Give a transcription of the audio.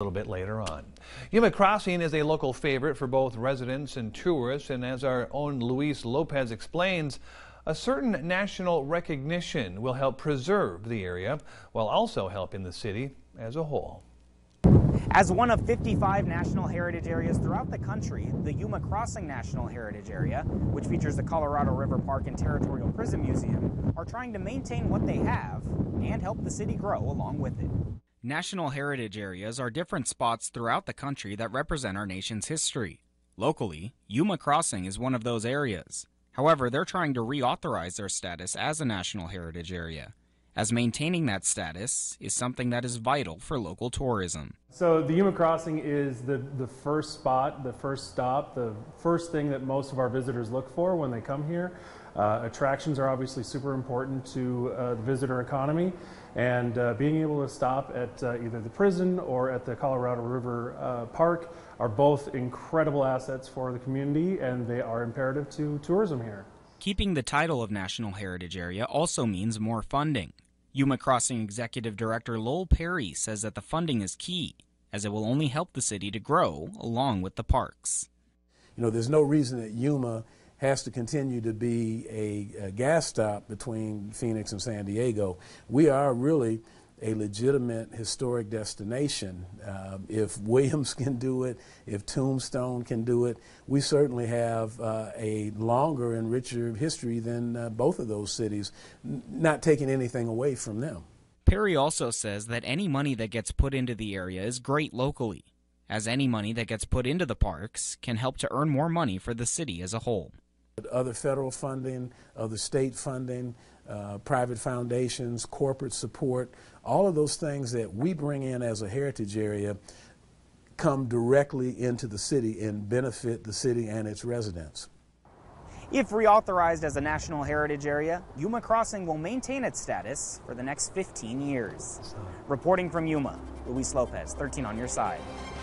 A little bit later on. Yuma Crossing is a local favorite for both residents and tourists, and as our own Luis Lopez explains, a certain national recognition will help preserve the area while also helping the city as a whole. As one of 55 national heritage areas throughout the country, the Yuma Crossing National Heritage Area, which features the Colorado River Park and Territorial Prison Museum, are trying to maintain what they have and help the city grow along with it. National heritage areas are different spots throughout the country that represent our nation's history. Locally, Yuma Crossing is one of those areas. However, they're trying to reauthorize their status as a National Heritage Area, as maintaining that status is something that is vital for local tourism. So the Yuma Crossing is the, the first spot, the first stop, the first thing that most of our visitors look for when they come here. Uh, attractions are obviously super important to uh, the visitor economy, and uh, being able to stop at uh, either the prison or at the Colorado River uh, Park are both incredible assets for the community, and they are imperative to tourism here. Keeping the title of National Heritage Area also means more funding. Yuma Crossing Executive Director Lowell Perry says that the funding is key, as it will only help the city to grow along with the parks. You know, there's no reason that Yuma has to continue to be a, a, gas stop between Phoenix and San Diego. We are really a legitimate historic destination. Uh, if Williams can do it, if Tombstone can do it, we certainly have uh, a longer and richer history than uh, both of those cities, not taking anything away from them. Perry also says that any money that gets put into the area is great locally, as any money that gets put into the parks can help to earn more money for the city as a whole. Other federal funding, other state funding, uh, private foundations, corporate support, all of those things that we bring in as a heritage area come directly into the city and benefit the city and its residents. If reauthorized as a National Heritage Area, Yuma Crossing will maintain its status for the next 15 years. Reporting from Yuma, Luis Lopez, 13 on your side.